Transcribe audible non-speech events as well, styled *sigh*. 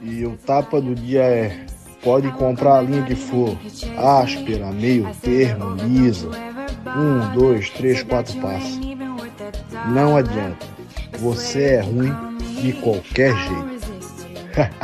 E o tapa do dia é: pode comprar a linha que for, áspera, meio termo, lisa, um, dois, três, quatro passos. Não adianta, você é ruim de qualquer jeito. *laughs*